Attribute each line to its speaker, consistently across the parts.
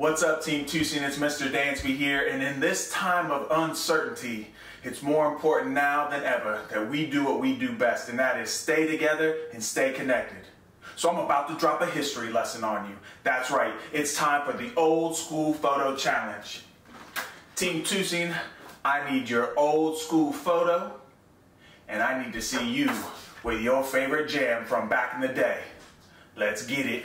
Speaker 1: What's up, Team Tussing? It's Mr. Dansby here, and in this time of uncertainty, it's more important now than ever that we do what we do best, and that is stay together and stay connected. So I'm about to drop a history lesson on you. That's right, it's time for the old school photo challenge. Team Tussing, I need your old school photo, and I need to see you with your favorite jam from back in the day. Let's get it.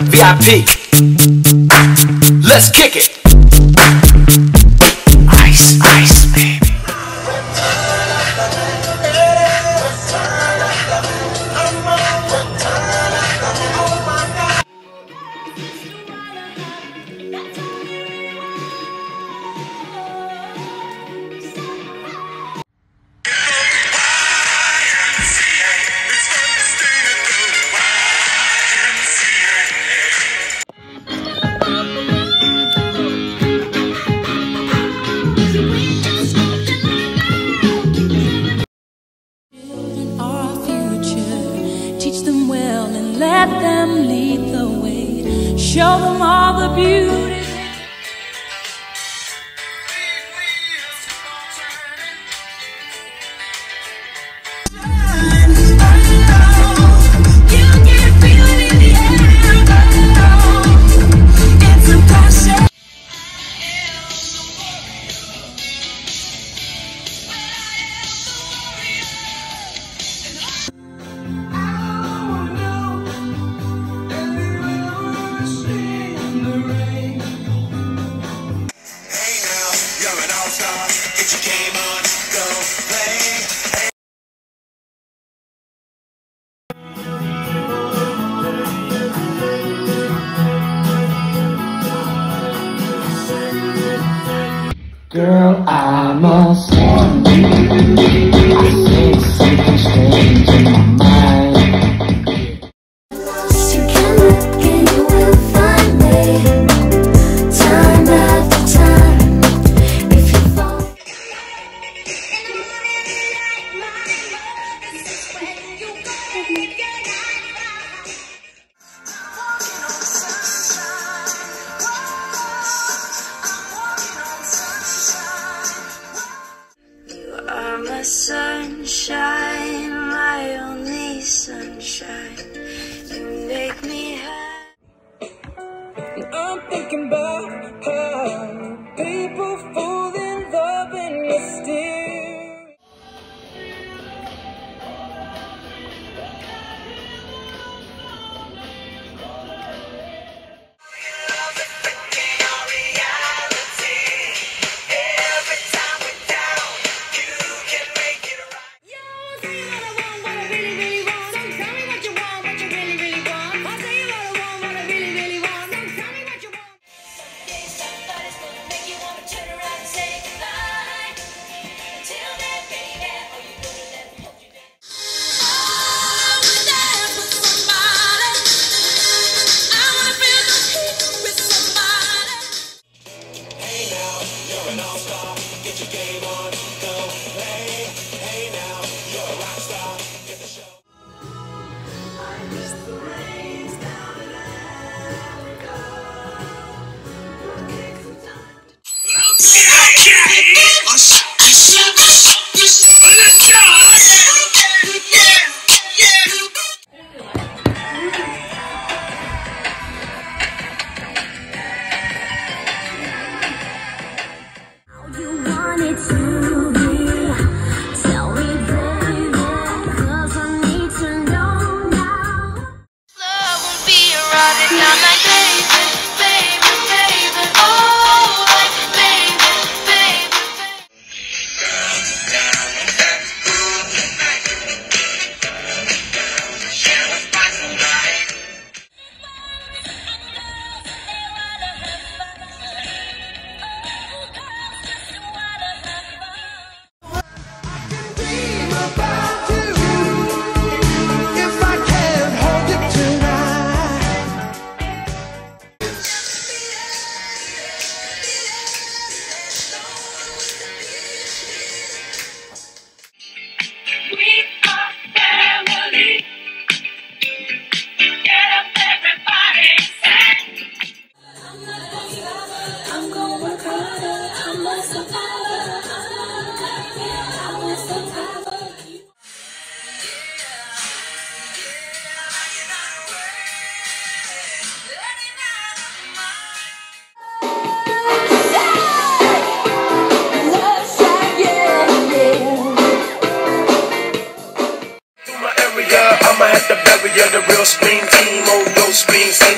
Speaker 2: VIP. Let's kick it.
Speaker 3: All the beauty. nós. can.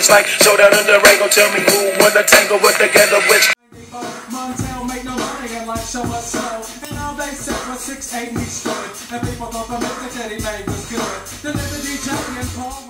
Speaker 4: Is like showdown in the ring. So tell me who wanna tangle with together with.
Speaker 5: Montel make no and. And all they said was six eight we stood. And people thought the music that he made was good. The Liberty champion Paul was.